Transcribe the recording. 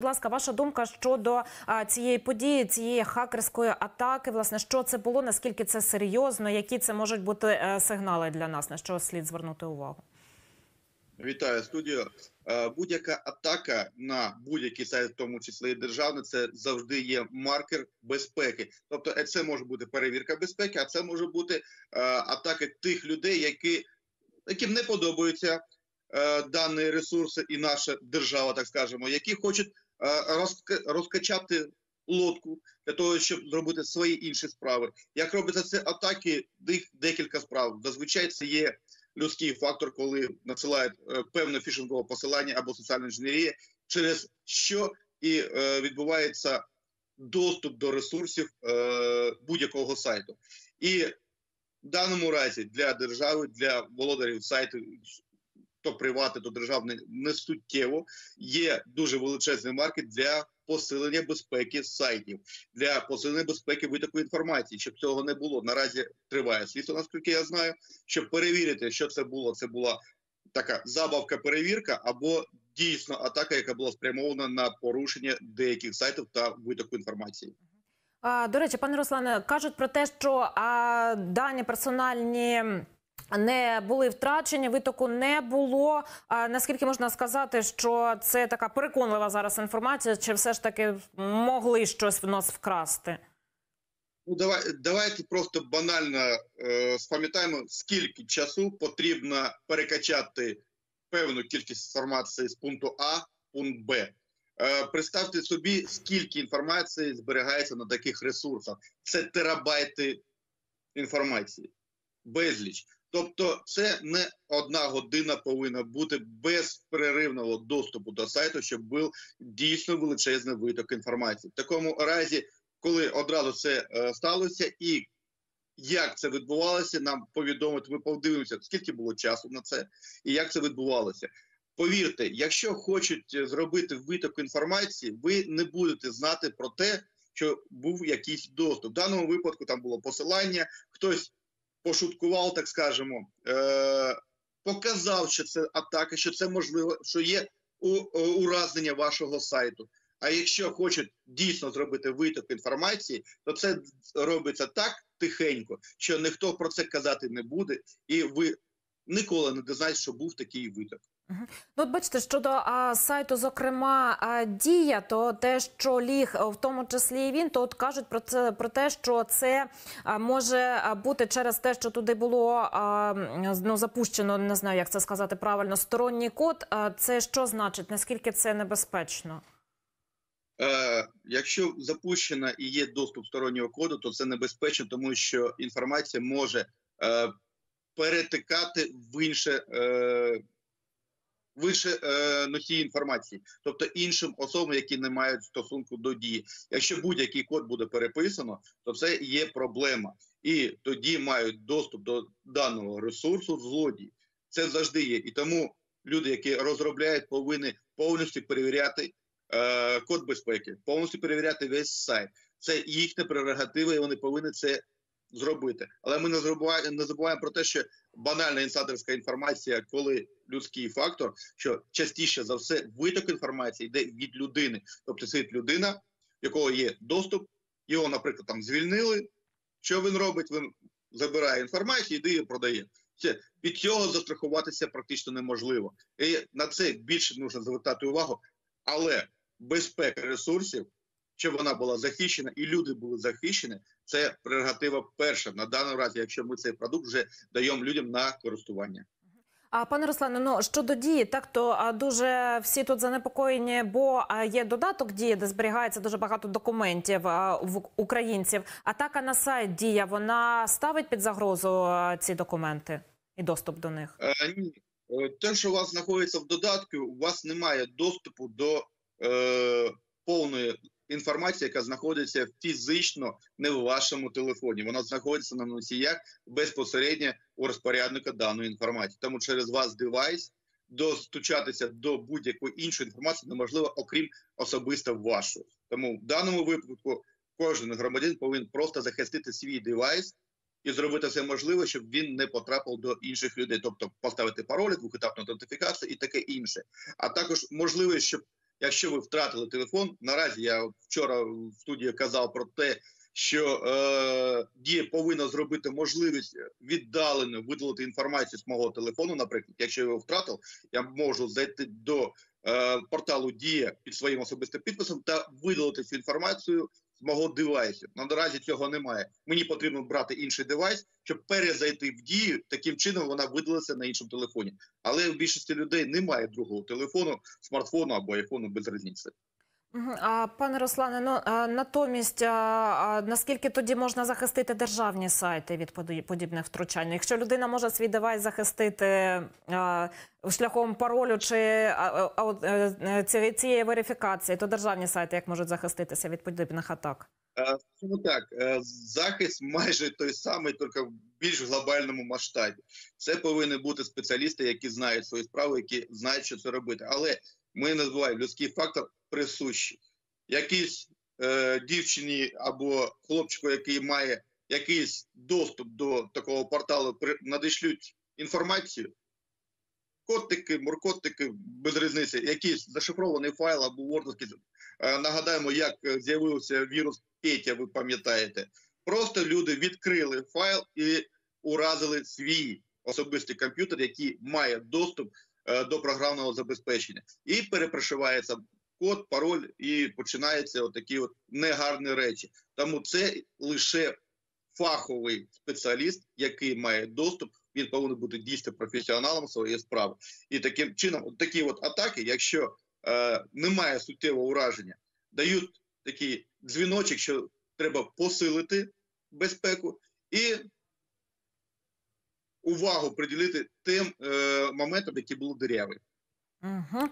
Будь ласка, ваша думка щодо цієї події, цієї хакерської атаки. Власне, що це було? Наскільки це серйозно? Які це можуть бути е, сигнали для нас? На що слід звернути увагу? Вітаю студію. Е, Будь-яка атака на будь-який сайт, в тому числі і державний, це завжди є маркер безпеки. Тобто, е, це може бути перевірка безпеки, а це може бути атаки тих людей, які яким не подобаються е, дані ресурси і наша держава, так скажемо, які хочуть розкачати лодку для того, щоб зробити свої інші справи. Як робиться це атаки, їх декілька справ. Зазвичай це є людський фактор, коли надсилають е, певне фішингове посилання або соціальна інженерія, через що і е, відбувається доступ до ресурсів е, будь-якого сайту. І в даному разі для держави, для володарів сайту, то приватний, то державний, не суттєво є дуже величезний маркет для посилення безпеки сайтів, для посилення безпеки витоку інформації, щоб цього не було. Наразі триває слідство, наскільки я знаю, щоб перевірити, що це було. Це була така забавка-перевірка або дійсно атака, яка була спрямована на порушення деяких сайтів та витоку інформації. До речі, пане Руслане, кажуть про те, що а, дані персональні. Не були втрачені, витоку не було. А наскільки можна сказати, що це така переконлива зараз інформація, чи все ж таки могли щось в нас вкрасти? Ну, давай, давайте просто банально е, спам'ятаємо, скільки часу потрібно перекачати певну кількість інформації з пункту А в пункт Б. Е, представте собі, скільки інформації зберігається на таких ресурсах. Це терабайти інформації, безліч. Тобто, це не одна година повинна бути безперервного доступу до сайту, щоб був дійсно величезний виток інформації. В такому разі коли одразу це е, сталося, і як це відбувалося, нам повідомити. Ми подивимося, скільки було часу на це, і як це відбувалося. Повірте, якщо хочуть е, зробити виток інформації, ви не будете знати про те, що був якийсь доступ. В даному випадку там було посилання, хтось пошуткував, так скажемо, е- показав, що це атака, що це можливо, що є у- е, уразнення вашого сайту. А якщо хочуть дійсно зробити виток інформації, то це робиться так тихенько, що ніхто про це казати не буде, і ви ніколи не дізнаєтесь, що був такий виток. Ну, от бачите, щодо а, сайту, зокрема, а, дія, то те, що ліг, в тому числі і він, то от кажуть про це про те, що це а, може бути через те, що туди було а, ну, запущено, не знаю, як це сказати правильно, сторонній код. А, це що значить? Наскільки це небезпечно? Е, якщо запущено і є доступ стороннього коду, то це небезпечно, тому що інформація може е, перетикати в інше. Е, в інше е, носії інформації, тобто іншим особам, які не мають стосунку до дії. Якщо будь-який код буде переписано, то це є проблема, і тоді мають доступ до даного ресурсу злодії. Це завжди є. І тому люди, які розробляють, повинні повністю перевіряти е, код безпеки, повністю перевіряти весь сайт. Це їхня прерогатива, і вони повинні це зробити. Але ми не забуваємо, не забуваємо про те, що банальна інсайдерська інформація, коли людський фактор, що частіше за все виток інформації йде від людини, тобто сидить людина, в якого є доступ, його, наприклад, там звільнили. Що він робить? Він забирає інформацію, йде і продає. Все від цього застрахуватися практично неможливо. І на це більше потрібно звертати увагу, але безпека ресурсів, щоб вона була захищена, і люди були захищені. Це прерогатива перша на даному разі, якщо ми цей продукт вже даємо людям на користування. А пане Руслане, ну щодо дії, так то а, дуже всі тут занепокоєні, бо а, є додаток дії, де зберігається дуже багато документів а, в українців. Атака на сайт дія вона ставить під загрозу а, ці документи і доступ до них. Е, ні, Е, те, що у вас знаходиться в додатку, у вас немає доступу до е, повної інформації, яка знаходиться фізично не в вашому телефоні. Вона знаходиться на носіях безпосередньо у розпорядника даної інформації. Тому через вас девайс достучатися до будь-якої іншої інформації неможливо, окрім особисто вашої. Тому в даному випадку кожен громадянин повинен просто захистити свій девайс і зробити все можливе, щоб він не потрапив до інших людей, тобто поставити паролі, двохетапну аутентифікацію і таке інше. А також можливість, щоб якщо ви втратили телефон, наразі я вчора в студії казав про те, що е, дія повинна зробити можливість віддалено видалити інформацію з мого телефону. Наприклад, якщо я його втратив, я можу зайти до е, порталу Дія під своїм особистим підписом та видалити цю інформацію мого девайсу. На наразі цього немає. Мені потрібно брати інший девайс, щоб перезайти в дію. Таким чином вона видалася на іншому телефоні. Але в більшості людей немає другого телефону, смартфону або айфону без різниці. А пане Руслане, ну натомість, наскільки тоді можна захистити державні сайти від подібних втручань? Якщо людина може свій девайс захистити шляхом паролю чи е, е, цієї, верифікації, то державні сайти як можуть захиститися від подібних атак? Е, Тому так, захист майже той самий, тільки в більш глобальному масштабі. Це повинні бути спеціалісти, які знають свої справи, які знають, що це робити. Але ми не забуваємо, людський фактор присущий. Якийсь е, дівчині або хлопчику, який має якийсь доступ до такого порталу, надішлють інформацію. Котики, муркотики, без різниці, якийсь зашифрований файл або вордовський. Е, Нагадаємо, як е, з'явився вірус Петя, ви пам'ятаєте. Просто люди відкрили файл і уразили свій особистий комп'ютер, який має доступ е, до програмного забезпечення. І перепрошивається код, пароль, і починаються отакі от негарні речі. Тому це лише фаховий спеціаліст, який має доступ. Він повинен бути дійсно професіоналом своєї справи. І таким чином, от такі от атаки, якщо е, немає суттєвого ураження, дають такий дзвіночок, що треба посилити безпеку і увагу приділити тим е, моментам, які були диряві. Угу.